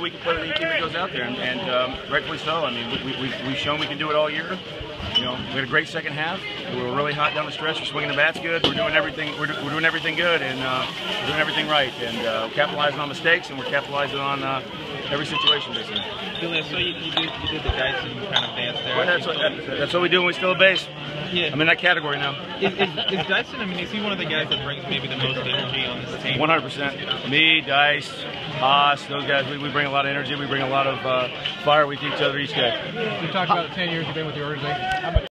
We can play with any team that goes out there, and, and um, rightfully so. I mean, we, we, we've shown we can do it all year. You know, we had a great second half. We were really hot down the stretch. We're swinging the bats good. We're doing everything. We're, we're doing everything good, and uh, we're doing everything right, and uh, we're capitalizing on mistakes, and we're capitalizing on uh, every situation, basically. Billy, I saw you, you, did, you did the Dyson kind of dance there. Well, that's, what, that's what we do when we steal a base. Yeah. I'm in that category now. is, is, is Dyson, I mean, is he one of the guys that brings maybe the most energy on this team? 100%. Me, Dice, Haas, those guys, we, we bring a lot of energy. We bring a lot of uh, fire with each other each day. You talked about the 10 years you've been with the organization. How much